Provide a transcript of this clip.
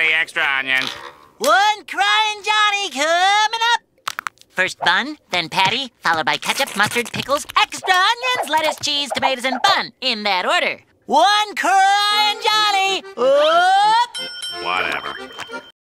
Extra onions. One crying Johnny coming up. First bun, then patty, followed by ketchup, mustard, pickles, extra onions, lettuce, cheese, tomatoes, and bun, in that order. One crying Johnny. Whatever.